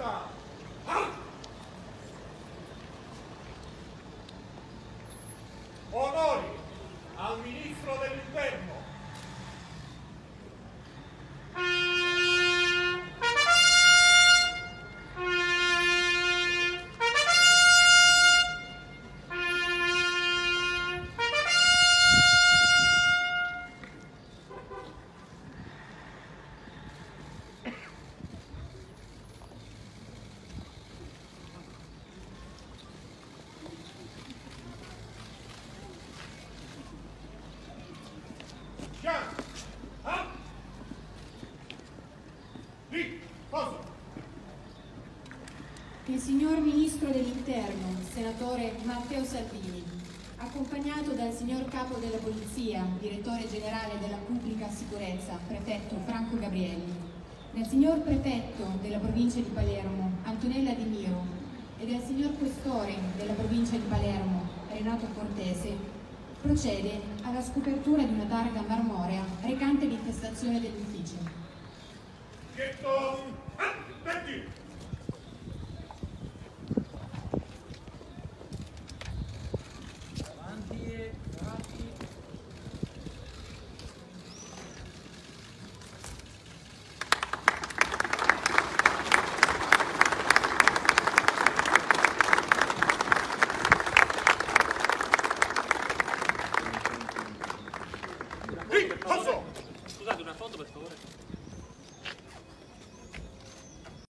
됐다. Il signor Ministro dell'Interno, senatore Matteo Salvini, accompagnato dal signor Capo della Polizia, Direttore Generale della Pubblica Sicurezza, Prefetto Franco Gabrielli, dal signor Prefetto della Provincia di Palermo, Antonella Di Miro, e dal signor Questore della Provincia di Palermo, Renato Cortese, procede alla scopertura di una targa marmorea recante l'intestazione dell'ufficio. Scusate, una foto per favore.